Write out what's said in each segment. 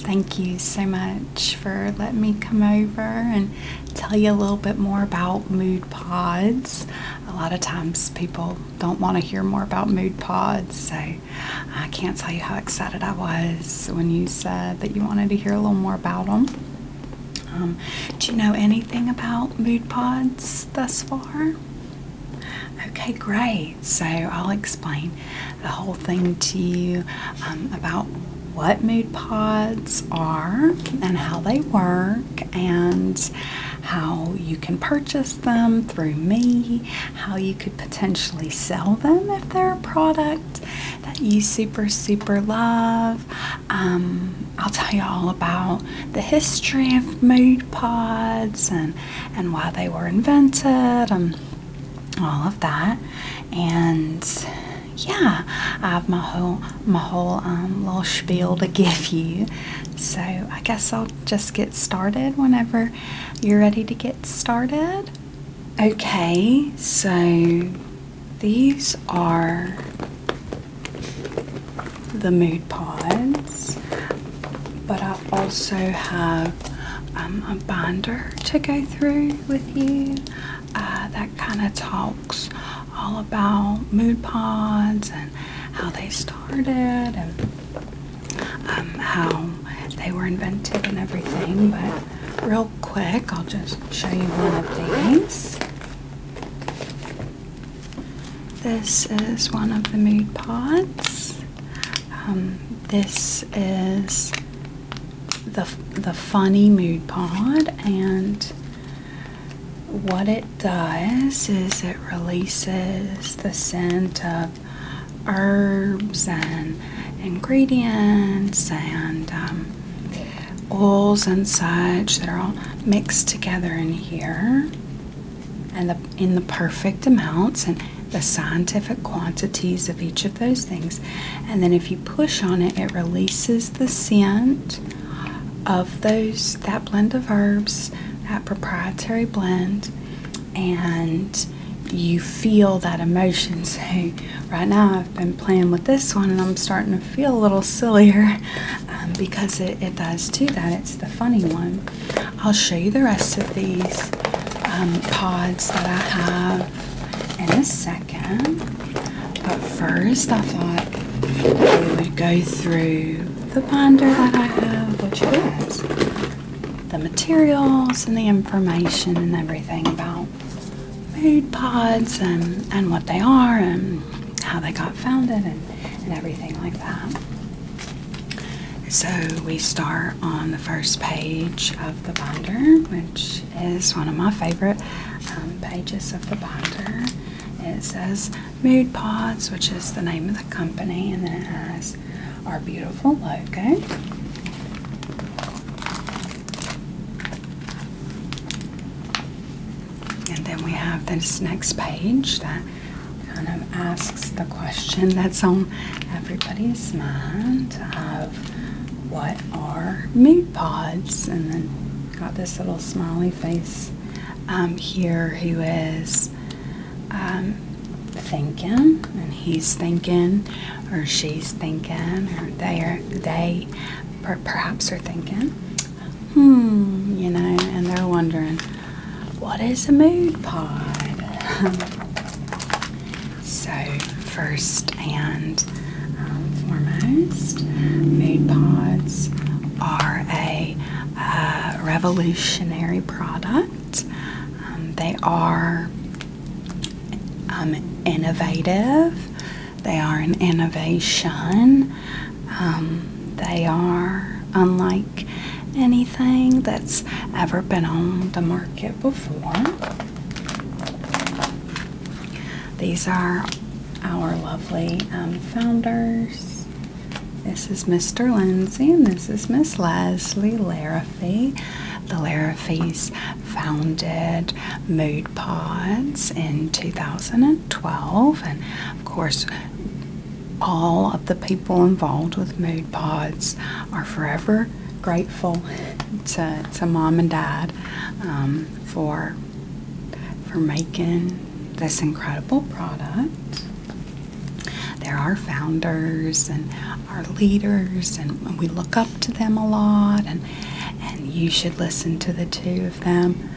Thank you so much for letting me come over and tell you a little bit more about mood pods. A lot of times people don't want to hear more about mood pods, so I can't tell you how excited I was when you said that you wanted to hear a little more about them. Um, do you know anything about mood pods thus far? Okay, great. So I'll explain the whole thing to you um, about what mood pods are and how they work and how you can purchase them through me, how you could potentially sell them if they're a product that you super, super love. Um, I'll tell you all about the history of mood pods and, and why they were invented and all of that. And yeah, I have my whole my whole um, little spiel to give you. So I guess I'll just get started whenever you're ready to get started. Okay, so these are the mood pods, but I also have um, a binder to go through with you uh, that kind of talks all about mood pods and how they started and um, how they were invented and everything. But real quick, I'll just show you one of these. This is one of the mood pods. Um, this is the the funny mood pod and what it does is it releases the scent of herbs and ingredients and um, oils and such that are all mixed together in here. And the, in the perfect amounts and the scientific quantities of each of those things. And then if you push on it it releases the scent of those that blend of herbs that proprietary blend. And you feel that emotion. So, right now, I've been playing with this one and I'm starting to feel a little sillier um, because it, it does too that. It's the funny one. I'll show you the rest of these um, pods that I have in a second. But first, I thought we would go through the binder that I have, which is the materials and the information and everything about mood pods and, and what they are and how they got founded and, and everything like that. So we start on the first page of the binder, which is one of my favorite um, pages of the binder. It says Mood Pods, which is the name of the company, and then it has our beautiful logo. we have this next page that kind of asks the question that's on everybody's mind of what are mood pods? And then got this little smiley face um, here who is um, thinking, and he's thinking, or she's thinking, or they are they perhaps are thinking, hmm, you know, and they're wondering what is a mood pod? So, first and um, foremost, mood pods are a uh, revolutionary product. Um, they are um, innovative, they are an innovation, um, they are unlike anything that's ever been on the market before. These are our lovely um, founders. This is Mr. Lindsay and this is Miss Leslie Larrafee. The Larrafees founded Mood Pods in 2012 and of course all of the people involved with Mood Pods are forever grateful to, to mom and dad um, for for making this incredible product. they're our founders and our leaders, and we look up to them a lot. And and you should listen to the two of them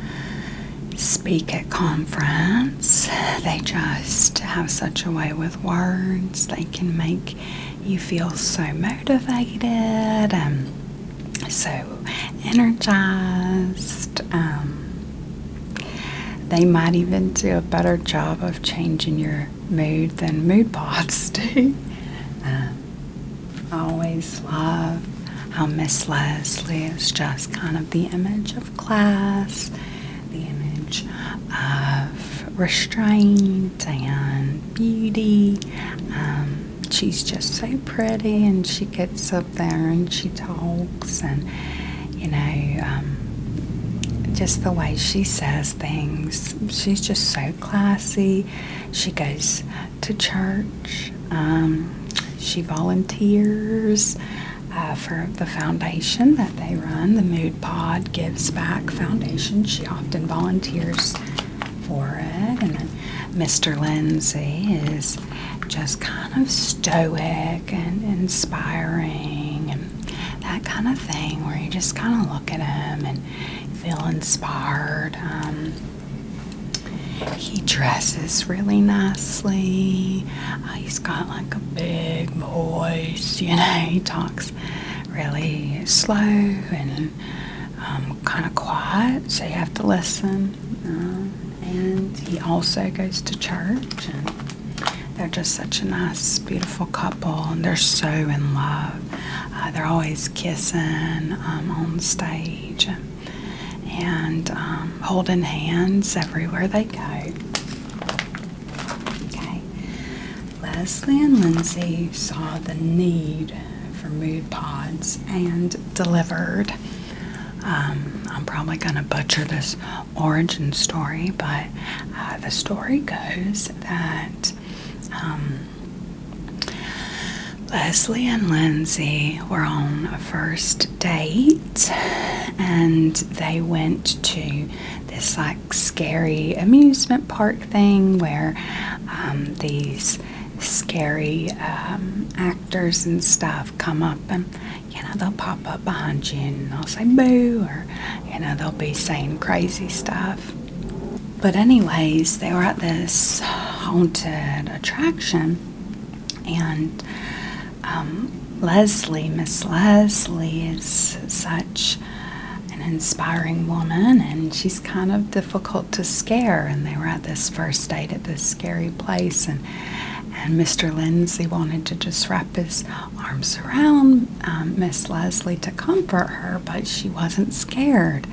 speak at conference. They just have such a way with words. They can make you feel so motivated and so energized. Um, they might even do a better job of changing your mood than mood pods do. Uh, I always love how Miss Leslie is just kind of the image of class, the image of restraint and beauty. Um, she's just so pretty, and she gets up there and she talks, and you know, um, just the way she says things. She's just so classy. She goes to church. Um, she volunteers uh, for the foundation that they run, the Mood Pod Gives Back Foundation. She often volunteers for it. And then Mr. Lindsay is just kind of stoic and inspiring and that kind of thing where you just kind of look at him and feel inspired. Um, he dresses really nicely. Uh, he's got like a big voice, you know. He talks really slow and um, kind of quiet, so you have to listen. Uh, and he also goes to church, and they're just such a nice, beautiful couple, and they're so in love. Uh, they're always kissing um, on stage. And, um, holding hands everywhere they go. Okay. Leslie and Lindsay saw the need for mood pods and delivered. Um, I'm probably going to butcher this origin story, but uh, the story goes that um, Leslie and Lindsay were on a first date and they went to this like scary amusement park thing where um, these scary um, actors and stuff come up and you know they'll pop up behind you and they'll say boo or you know they'll be saying crazy stuff. But anyways they were at this haunted attraction and um, Leslie, Miss Leslie, is such an inspiring woman, and she's kind of difficult to scare. And they were at this first date at this scary place, and and Mr. Lindsay wanted to just wrap his arms around um, Miss Leslie to comfort her, but she wasn't scared.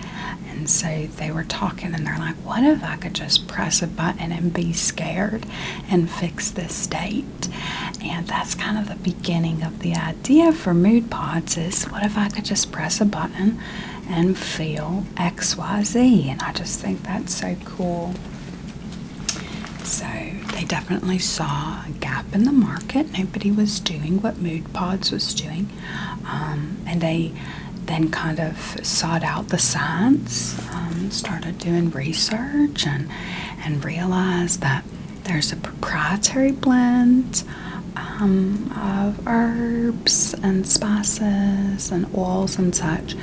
And so they were talking, and they're like, What if I could just press a button and be scared and fix this date? And that's kind of the beginning of the idea for mood pods is what if I could just press a button and feel XYZ? And I just think that's so cool. So they definitely saw a gap in the market. Nobody was doing what Mood Pods was doing. Um, and they then kind of sought out the science, um, started doing research, and, and realized that there's a proprietary blend um, of herbs and spices and oils and such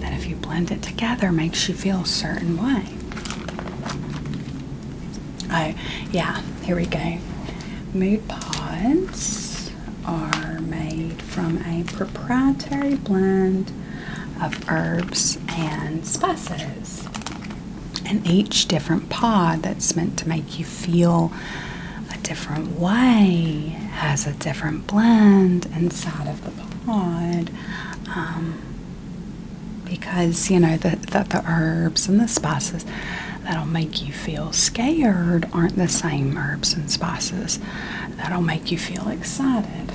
that if you blend it together makes you feel a certain way. Oh, yeah, here we go. Mood pods are made from a proprietary blend of herbs and spices. And each different pod that's meant to make you feel a different way has a different blend inside of the pod. Um, because, you know, the, the, the herbs and the spices that'll make you feel scared aren't the same herbs and spices that'll make you feel excited.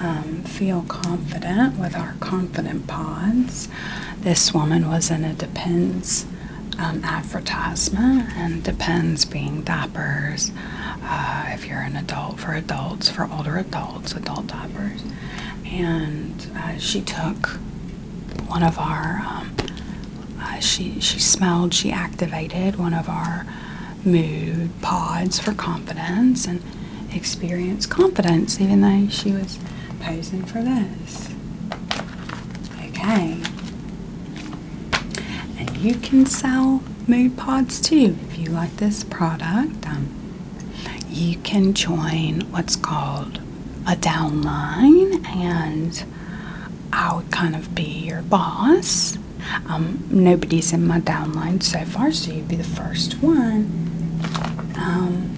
um, feel confident with our confident pods. This woman was in a Depends um, advertisement, and Depends being diapers. Uh, if you're an adult, for adults, for older adults, adult diapers. And uh, she took one of our, um, uh, she, she smelled, she activated one of our mood pods for confidence and experienced confidence, even though she was posing for this. Okay. And you can sell mood pods too if you like this product. Um, you can join what's called a downline, and I would kind of be your boss. Um, nobody's in my downline so far, so you'd be the first one. Um,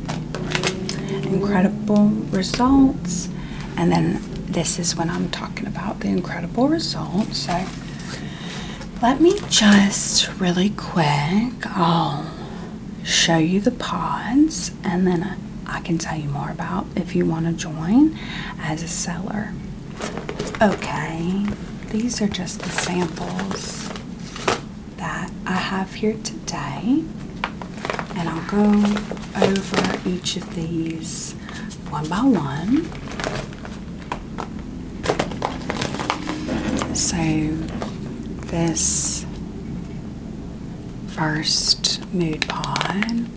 incredible results, and then this is when I'm talking about the incredible results. So let me just really quick, I'll show you the pods, and then I can tell you more about if you want to join as a seller. Okay, these are just the samples that I have here today, and I'll go over each of these one by one. So, this first mood pod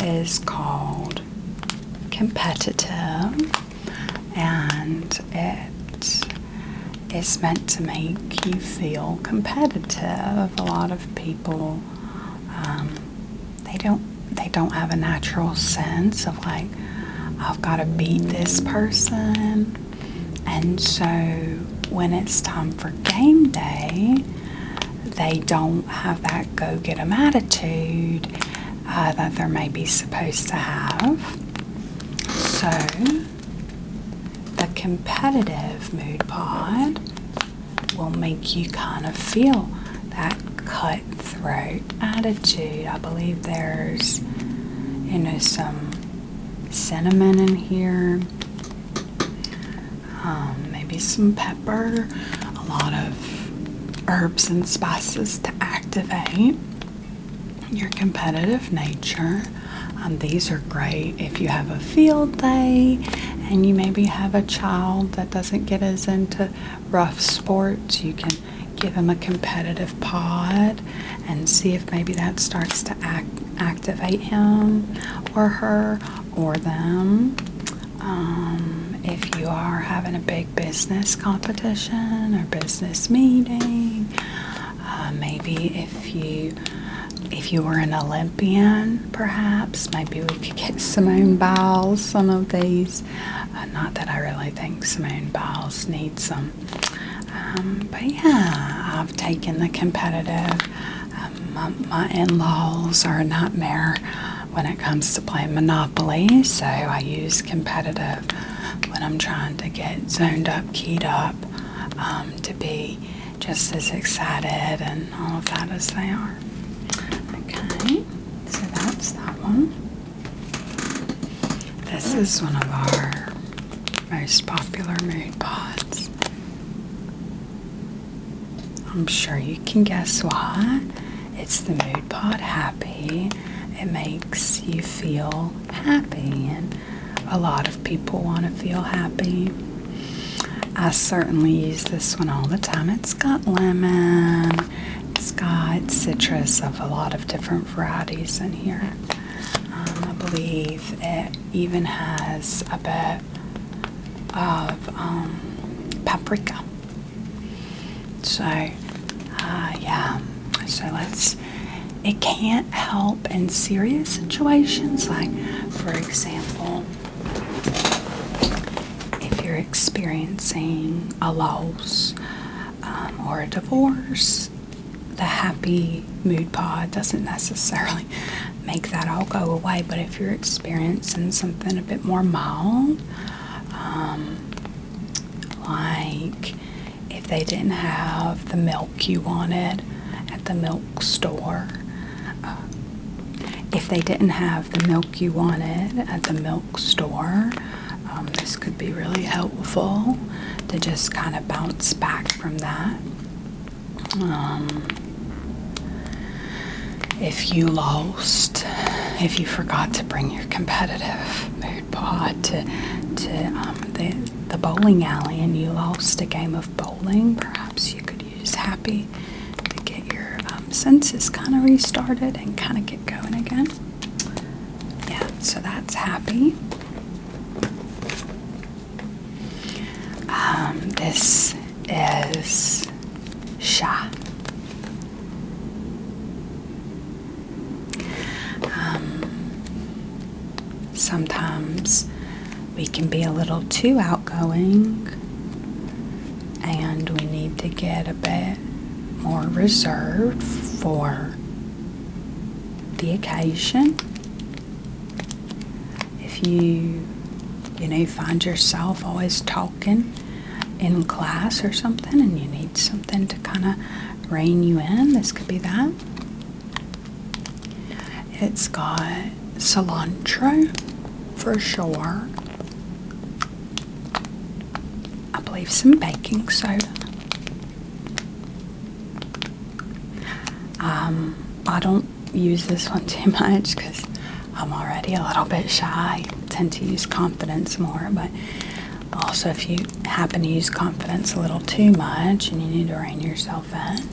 is called competitive and it is meant to make you feel competitive. A lot of people um, they don't they don't have a natural sense of like I've got to beat this person and so when it's time for game day they don't have that go get 'em attitude uh, that they're maybe supposed to have. So, competitive mood pod will make you kind of feel that cutthroat attitude. I believe there's, you know, some cinnamon in here, um, maybe some pepper, a lot of herbs and spices to activate your competitive nature. Um, these are great if you have a field day and you maybe have a child that doesn't get as into rough sports. You can give them a competitive pod and see if maybe that starts to act, activate him or her or them. Um, if you are having a big business competition or business meeting, uh, maybe if you if you were an Olympian, perhaps, maybe we could get Simone Biles some of these. Uh, not that I really think Simone Biles needs some. Um, but yeah, I've taken the competitive. Um, my, my in laws are a nightmare when it comes to playing Monopoly, so I use competitive when I'm trying to get zoned up, keyed up, um, to be just as excited and all of that as they are. Okay, so that one. This is one of our most popular mood pods. I'm sure you can guess why. It's the mood pod happy. It makes you feel happy, and a lot of people want to feel happy. I certainly use this one all the time. It's got lemon, it's got citrus of a lot of different varieties in here. Believe it even has a bit of um, paprika. So, uh, yeah. So let's. It can't help in serious situations, like, for example, if you're experiencing a loss um, or a divorce, the happy mood pod doesn't necessarily make that all go away. But if you're experiencing something a bit more mild, um, like if they didn't have the milk you wanted at the milk store, uh, if they didn't have the milk you wanted at the milk store, um, this could be really helpful to just kind of bounce back from that. Um, if you lost, if you forgot to bring your competitive mood pod to, to um, the, the bowling alley and you lost a game of bowling, perhaps you could use Happy to get your um, senses kind of restarted and kind of get going again. Yeah, so that's happy. Um, this is shy. Um, sometimes we can be a little too outgoing and we need to get a bit more reserved for the occasion. If you, you know, find yourself always talking in class or something and you need something to kind of rein you in, this could be that. It's got cilantro for sure. I believe some baking soda. Um, I don't use this one too much because I'm already a little bit shy. I tend to use confidence more, but also if you happen to use confidence a little too much and you need to rein yourself in,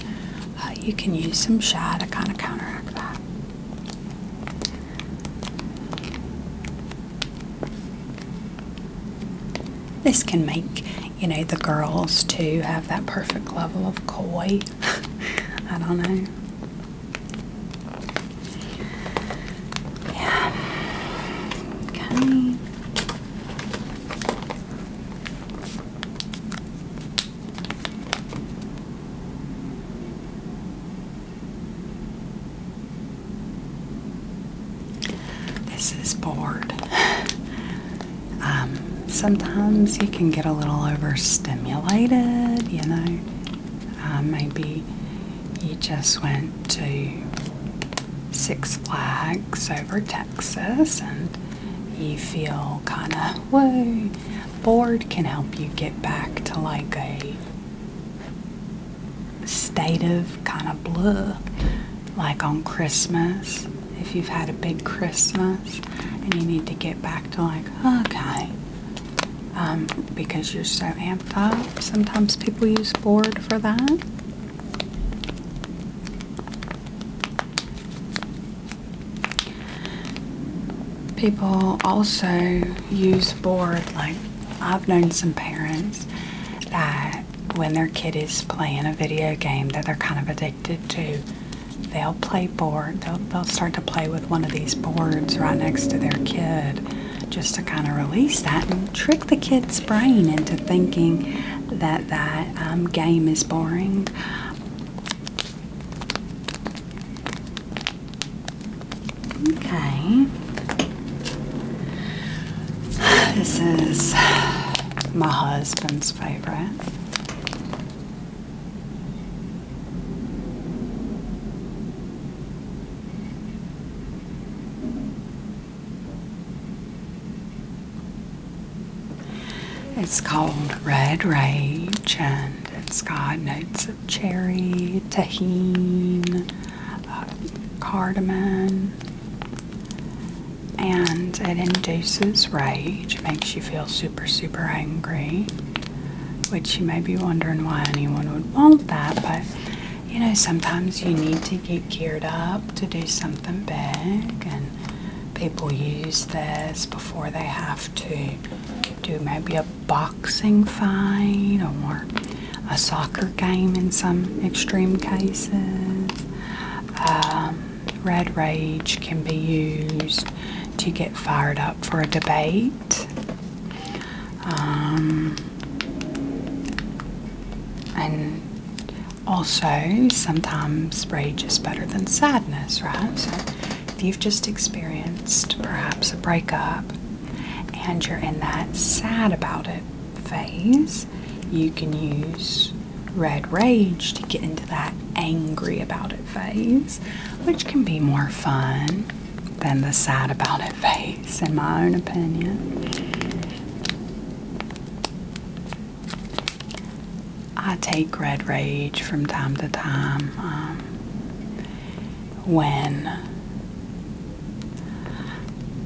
uh, you can use some shy to kind of counteract that. This can make, you know, the girls too have that perfect level of coy. I don't know. Yeah. Okay. This is bored. Um, sometimes you can get a little overstimulated, you know. Uh, maybe you just went to Six Flags over Texas and you feel kind of, whoa. Bored can help you get back to like a state of kind of blah, like on Christmas. If you've had a big Christmas and you need to get back to like, okay, um, because you're so amped up. Sometimes people use bored for that. People also use bored, like I've known some parents that when their kid is playing a video game that they're kind of addicted to, they'll play bored. They'll, they'll start to play with one of these boards right next to their kid just to kind of release that and trick the kid's brain into thinking that that um, game is boring. Okay. This is my husband's favorite. It's called Red Rage and it's got notes of cherry, tahini, uh, cardamom, and it induces rage. Makes you feel super, super angry, which you may be wondering why anyone would want that, but you know, sometimes you need to get geared up to do something big, and people use this before they have to do maybe a boxing fight or a soccer game in some extreme cases. Um, red rage can be used to get fired up for a debate. Um, and also, sometimes rage is better than sadness, right? So, if you've just experienced perhaps a breakup and you're in that sad about it phase, you can use red rage to get into that angry about it phase, which can be more fun than the sad about it phase, in my own opinion. I take red rage from time to time um, when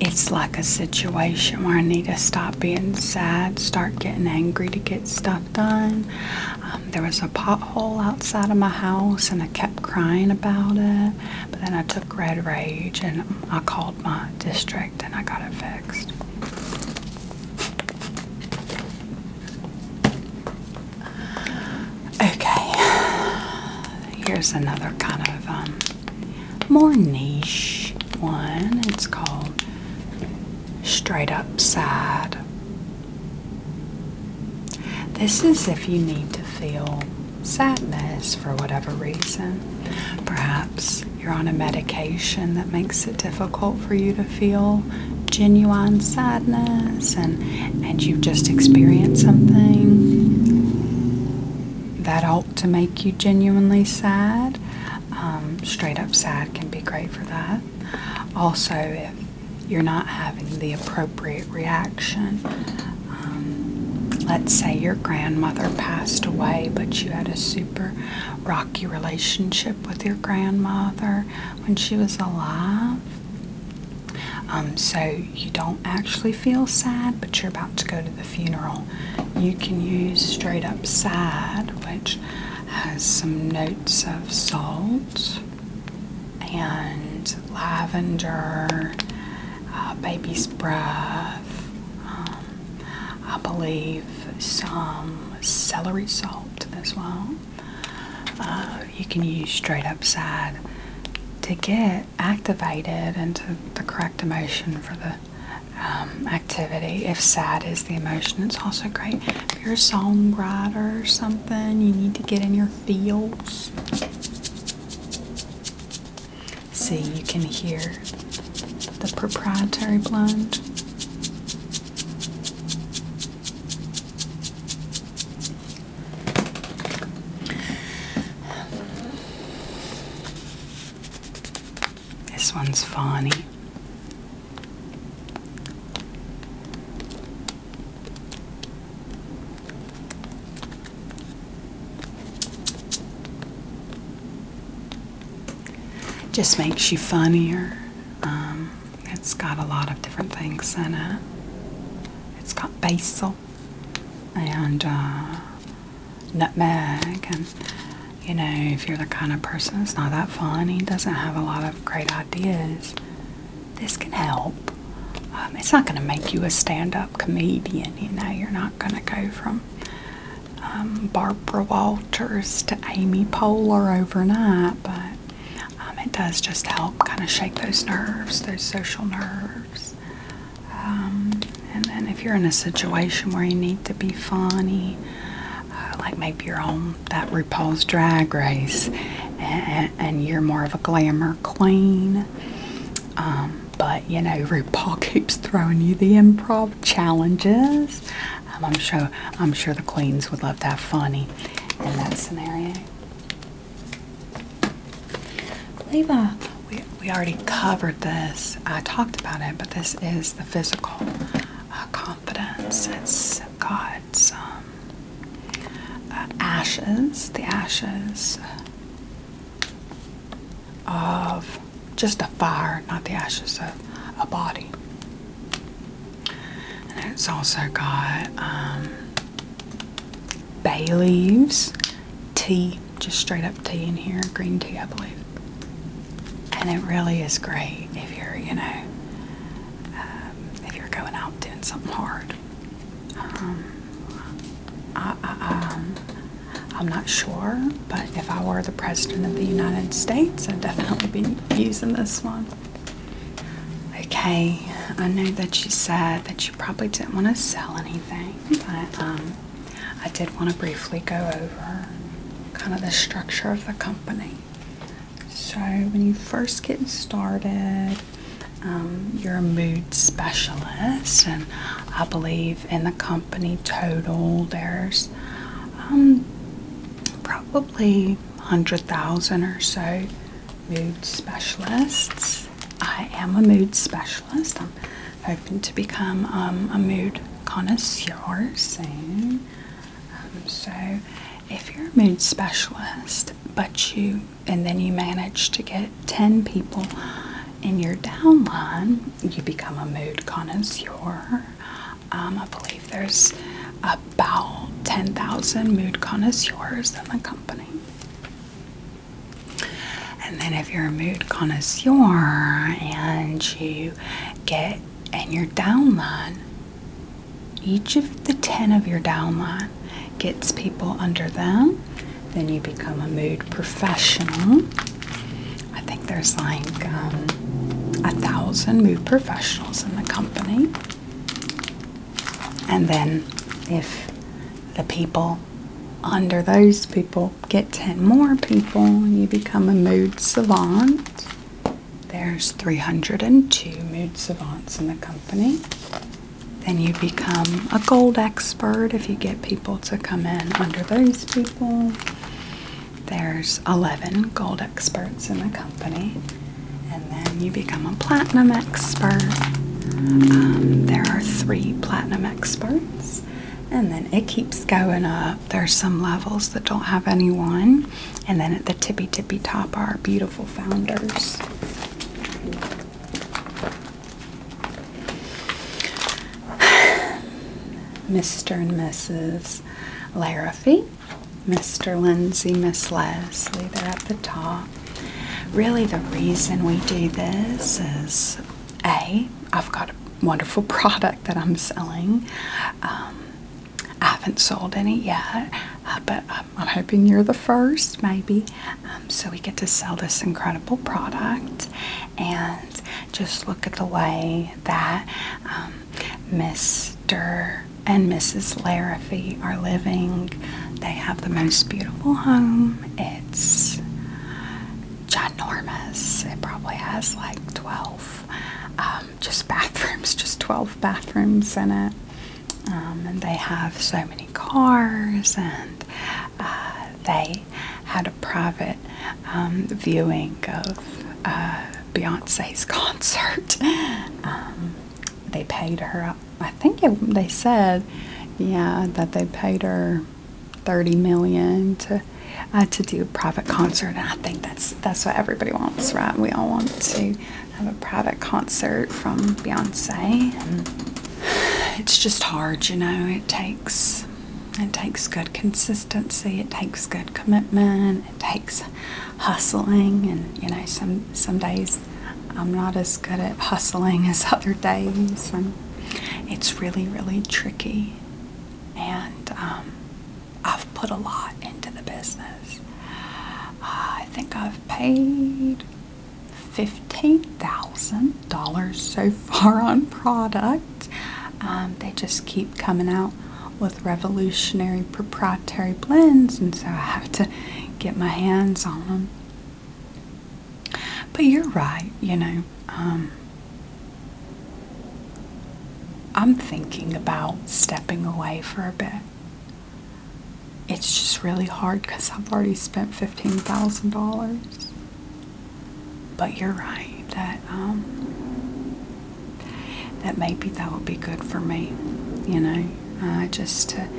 it's like a situation where I need to stop being sad, start getting angry to get stuff done. Um, there was a pothole outside of my house and I kept crying about it. But then I took Red Rage and I called my district and I got it fixed. Okay, here's another kind of um, more niche one. It's called Straight Up Sad. This is if you need to feel sadness for whatever reason. Perhaps you're on a medication that makes it difficult for you to feel genuine sadness and and you've just experienced something that ought to make you genuinely sad. Um, straight up sad can be great for that. Also, if you're not having the appropriate reaction, um, let's say your grandmother passed away, but you had a super rocky relationship with your grandmother when she was alive. Um, so you don't actually feel sad, but you're about to go to the funeral. You can use straight up sad, which has some notes of salt and lavender, uh, baby's breath, um, I believe some celery salt as well. Uh, you can use straight up sad to get activated into the correct emotion for the um, activity. If sad is the emotion, it's also great. If you're a songwriter or something, you need to get in your feels. See, you can hear the proprietary blend. This one's funny. Just makes you funnier. It's got a lot of different things in it. It's got basil and uh, nutmeg, and you know, if you're the kind of person that's not that funny, doesn't have a lot of great ideas, this can help. Um, it's not going to make you a stand-up comedian. You know, you're not going to go from um, Barbara Walters to Amy Poehler overnight, but um, it does just help kind of shake those nerves, those social nerves. Um, and then if you're in a situation where you need to be funny, uh, like maybe you're on that RuPaul's Drag Race, and, and you're more of a glamour queen. Um, but you know, RuPaul keeps throwing you the improv challenges. Um, I'm sure I'm sure the queens would love to have funny in that scenario. We, we already covered this. I talked about it, but this is the physical uh, confidence. It's got some uh, ashes, the ashes of just a fire, not the ashes of a body. And it's also got um, bay leaves, tea, just straight up tea in here, green tea, I believe. And it really is great if you're, you know, um, if you're going out doing something hard. Um, I, I, um, I'm not sure, but if I were the President of the United States, I'd definitely be using this one. Okay, I know that you said that you probably didn't want to sell anything, but um, I did want to briefly go over kind of the structure of the company. So, when you first get started, um, you're a mood specialist, and I believe in the company total there's um, probably 100,000 or so mood specialists. I am a mood specialist. I'm hoping to become um, a mood connoisseur soon. Um, so, if you're a mood specialist, but you and then you manage to get 10 people in your downline, you become a mood connoisseur. Um, I believe there's about 10,000 mood connoisseurs in the company. And then, if you're a mood connoisseur and you get in your downline, each of the 10 of your downline gets people under them. Then you become a mood professional. I think there's like um, a thousand mood professionals in the company. And then if the people under those people get 10 more people, you become a mood savant. There's 302 mood savants in the company. Then you become a gold expert if you get people to come in under those people. There's 11 gold experts in the company. And then you become a platinum expert. Um, there are three platinum experts. And then it keeps going up. There's some levels that don't have anyone. And then at the tippy tippy top are beautiful founders. Mr. and Mrs. Larrafee, Mr. Lindsay, Miss Leslie, they're at the top. Really, the reason we do this is A, I've got a wonderful product that I'm selling. Um, I haven't sold any yet, uh, but I'm, I'm, hoping you're the first, maybe. Um, so we get to sell this incredible product and just look at the way that um, Mr. and Mrs. Larrafee are living. They have the most beautiful home. It's ginormous. It probably has like 12 um, just bathrooms, just 12 bathrooms in it. Um, and they have so many cars, and uh, they had a private um, viewing of uh, Beyonce's concert. Um, they paid her, I think it, they said, yeah, that they paid her 30 million to uh, to do a private concert, and I think that's that's what everybody wants, right? We all want to have a private concert from Beyonce, and it's just hard, you know. It takes it takes good consistency. It takes good commitment. It takes hustling, and you know, some some days I'm not as good at hustling as other days, and it's really really tricky. And um, I've put a lot into the business. I think I've paid $15,000 so far on product. Um, they just keep coming out with revolutionary proprietary blends, and so I have to get my hands on them. But you're right, you know. Um, I'm thinking about stepping away for a bit. It's just really hard because I've already spent $15,000. But you're right that um, that maybe that would be good for me, you know, uh, just to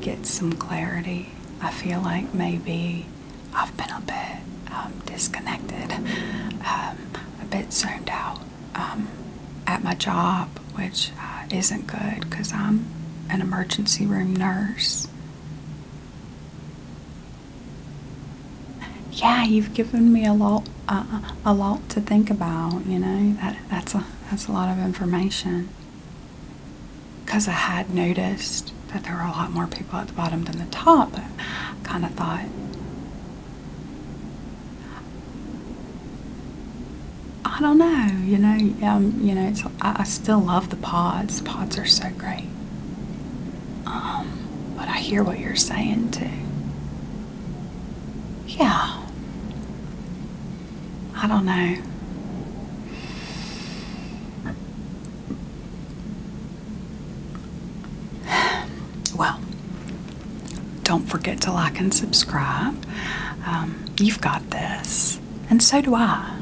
get some clarity. I feel like maybe I've been a bit um, disconnected, um, a bit zoned out um, at my job, which uh, isn't good because I'm an emergency room nurse. Yeah, you've given me a lot, uh, a lot to think about. You know that that's a that's a lot of information. Because I had noticed that there were a lot more people at the bottom than the top, I kind of thought I don't know, you know, um, you know, I, I, still love the pods. Pods are so great. Um, but I hear what you're saying too. Yeah. I don't know. Well, don't forget to like and subscribe. Um, you've got this, and so do I.